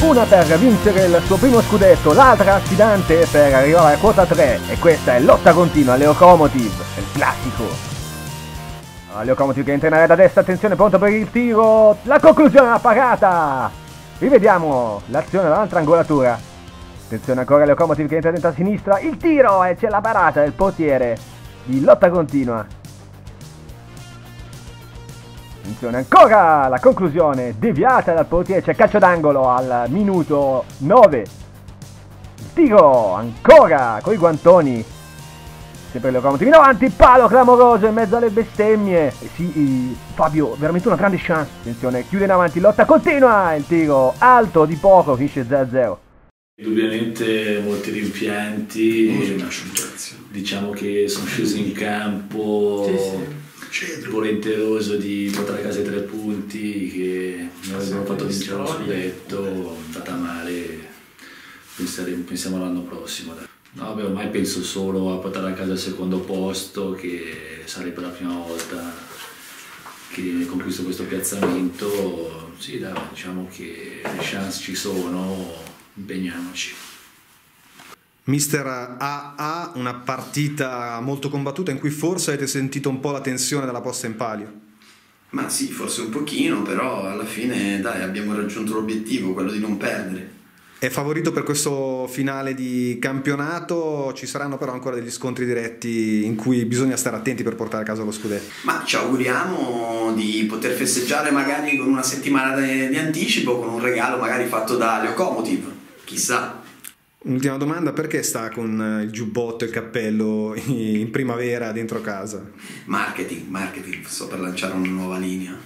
Una per vincere il suo primo scudetto, l'altra sfidante per arrivare a quota 3 e questa è lotta continua, le Locomotive, il classico. Ah, Locomotive che entra in area da destra, attenzione, pronto per il tiro, la conclusione la parata! Rivediamo l'azione dall'altra angolatura. Attenzione ancora Locomotive che entra dentro a sinistra, il tiro e c'è la parata del portiere di lotta continua. Attenzione ancora la conclusione deviata dal portiere, c'è calcio d'angolo al minuto 9. Il tiro ancora con i guantoni. Sempre le locomotive in avanti, palo clamoroso in mezzo alle bestemmie. E sì, eh, Fabio, veramente una grande chance. Attenzione, chiude in avanti, lotta continua. Il tiro alto di poco, finisce 0-0. Indubbiamente molti rimpianti, diciamo che sono sceso in campo Cedro. volenteroso di portare a casa i tre punti che mi avrebbero fatto vincere lo scudetto, è andata male, pensiamo all'anno prossimo. dai. No, vabbè, ormai penso solo a portare a casa il secondo posto, che sarebbe la prima volta che conquisto questo piazzamento. Sì, dai, diciamo che le chance ci sono, impegniamoci. Mister AA, una partita molto combattuta in cui forse avete sentito un po' la tensione della posta in palio. Ma sì, forse un pochino, però alla fine dai, abbiamo raggiunto l'obiettivo, quello di non perdere. È favorito per questo finale di campionato, ci saranno però ancora degli scontri diretti in cui bisogna stare attenti per portare a casa lo scudetto. Ma ci auguriamo di poter festeggiare magari con una settimana di anticipo, con un regalo magari fatto da Locomotive. Chissà. Ultima domanda, perché sta con il giubbotto e il cappello in primavera dentro casa? Marketing, marketing, sto per lanciare una nuova linea.